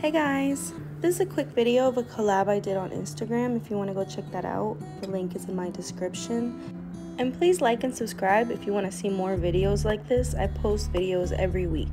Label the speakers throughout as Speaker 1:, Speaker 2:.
Speaker 1: Hey guys, this is a quick video of a collab I did on Instagram. If you want to go check that out, the link is in my description. And please like and subscribe if you want to see more videos like this. I post videos every week.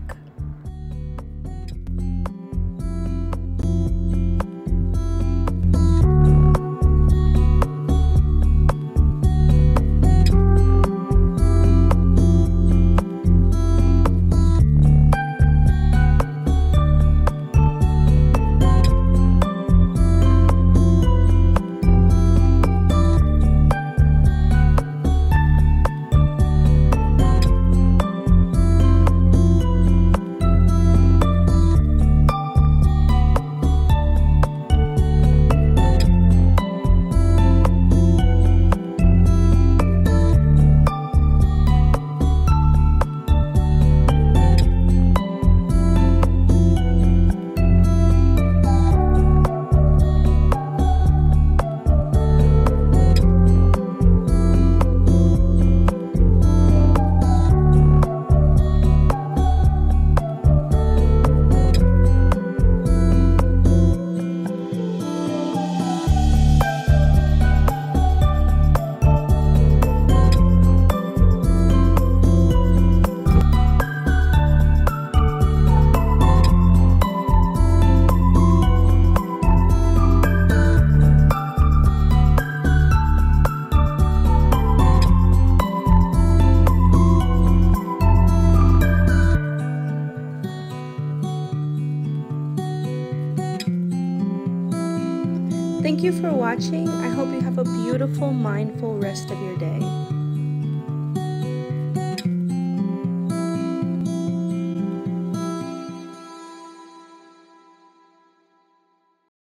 Speaker 1: Thank you for watching. I hope you have a beautiful, mindful rest of your day.